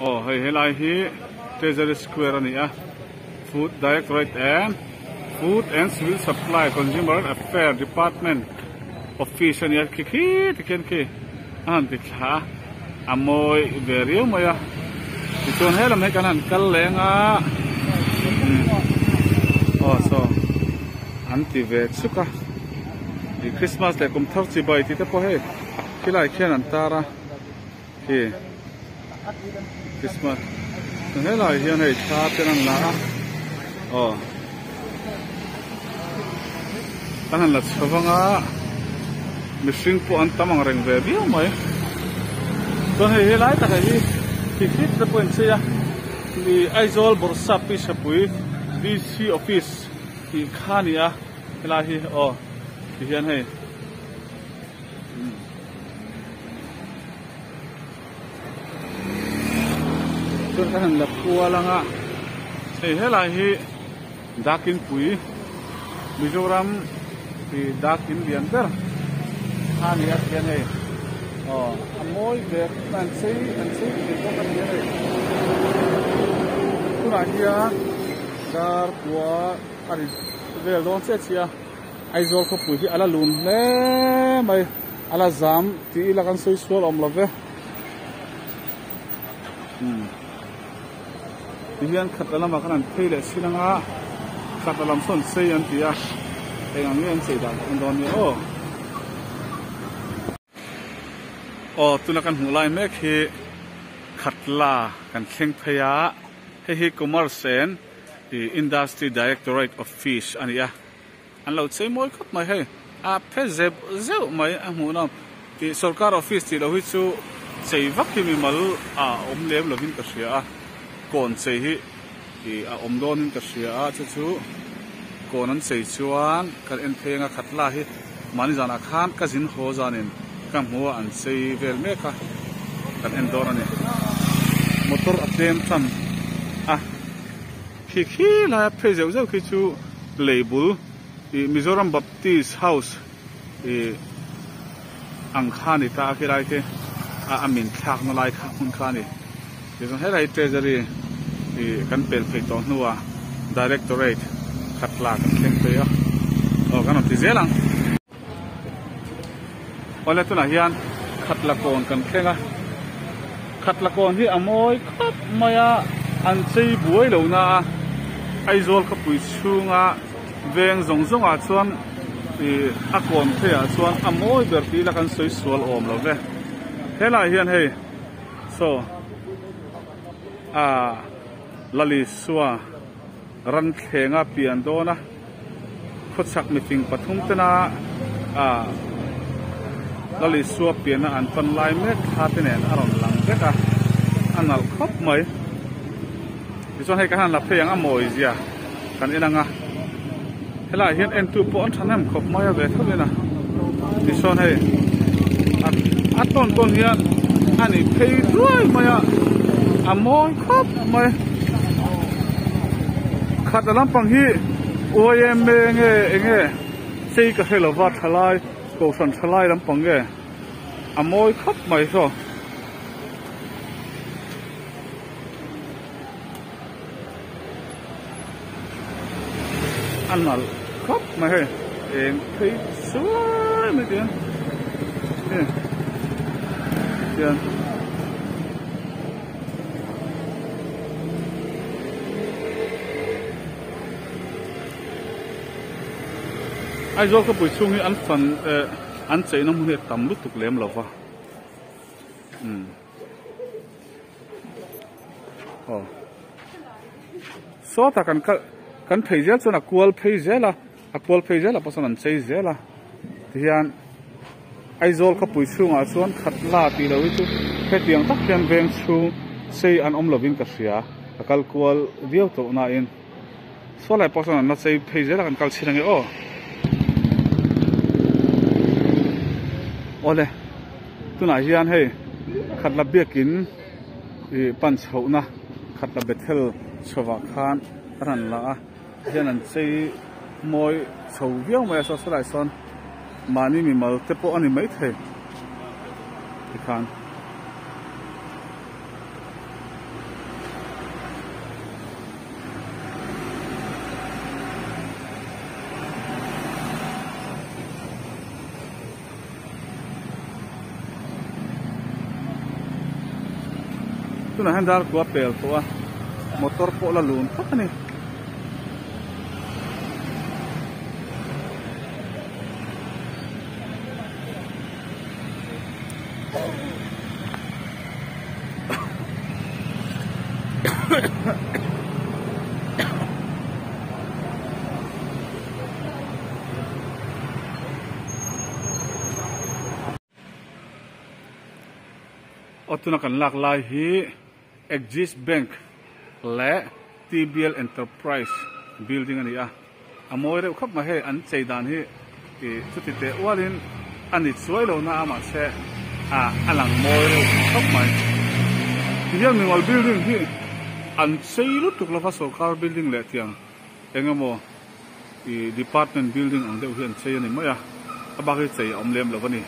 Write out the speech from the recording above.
oh hei helai hi treasury square ani a food directorate and food and civil supply consumer affairs department. Office ani a ki ki tiken ki an ti kha amoi verio moya ti chon helam he kanan kal lenga oh so anti ve suka di christmas le kum thar chi bai ti te po he kilai khian an tara hi christmas. He lai hian hei là te nan la oh tanan la chawanga mihring po an tamang reng ve biu mấy còn hei he lai ta hi ki khit te point ai ya bổ aizol borsa pi sapui dc office. Ki khania là hi oh Thì hiện này chuan ka han la phua langa ei helai hi dakin pui mizoram thì dakin lian ber ani at hian hei ờ amoi ve an sei an sei thì có cái hian hei tu na hian dar kwa ari vel don che chia ai zol ko pui hi ala lun le mai ala zam ti la kan soi sual om lo ve hmm hian khat lama kan an thei le silanga khat lam son sei an tia ei ang ngen sei dan an don ni o oh. o oh, tuna kan hulai mek hi khatla kan thleng phaya he hi kumar sen, the industry directorate of fish ania an lo chei moi khop mai he. A phe zeb, zeu mai a mu na ti sarkar office ti lo hi chu chei vak hi mi mal a om lem lovin ka hria a còn xây hi i a om don in ka hria a chu chu kon an chei chuan kan en thenga khatla hi mani zana khan ka zin ho zanin kam hua an xây vel me ka kan en don ani motor atlem tham a khi khi là phe zeu zeu khi chú label thì Mizoram Baptist House. Thì, ang khani ta khi lai thế à mình thắc nó lại kha hun khani thì còn hết lại treasury thì căn bền phải tổ nua directorate khát là căn khen phải á ở căn thì dễ lắm ở đây tôi là hiền khát là còn căn khen á khát là còn thì à khát mày maya ăn chơi buổi lâu na. Ai rồi khắp buổi xuống á veng zong zong à chuan thì à còn thế à chuan à môi bẹt tí là căn suy sual ôm rồi về thế là hiền hay so à lali suwa ran khenga pian do na. Khochak mi ting pathum tên a à, lali suwa pian à an pan lai me kha te nen aron lang ke ka anal khop mai. Ti chon hei ka han la gì a moi zia. Kan inanga. Hela hian en tu po an thanam khop mai a ve tholena ti tôn tôn a ton ton hian ani phei ruai mai a à môi khóc, mày. Khát là lắm bằng hi. Ôi, em mê nghe nghe. Xây cái hệ là vắt thay cổ sản thay lắm bằng nghe. À môi khóc, mày, sao? Ăn mà khóc, mày hay em thấy suối mấy tiếng. Tiền ai zo ka bui chung hi an fan an chei na mun he tam lu tuk lem lova um oh so ta kan ka kan phei zel chuna kual phei zela a kual phei zela pasan an chei zela tian ai zol ka pui chung a chuan khat la ti lo chu cái tiang tak hian veng chu sei an om lovin ka hria a kal kual viau to na in. So lai pasan na chei phei zela kan kal ô lệ tôi nói hiền hay khát là biết kín, thì pan sầu na, khát là biết theo sờ vào khan rằng là hiền anh xây mỗi sầu viếng mà sao sao lại son. Mà ni mình mở tiếp bộ anh mấy thế? Thì khan tu na handal ko pel to a motor po la lun pa ni o tuna kan lak lai hi Exis Bank le TBL Enterprise building ani a amoy re khap ma he an chei dan hi ki chuti te walin ani chuai lo na ama se a alang moy re khap mai hian mi wal building hi an chei lu tuk la fa sarkar building le tiang engamo i department building ang deuh hian chei ani mai a abaki chei om lem lo ni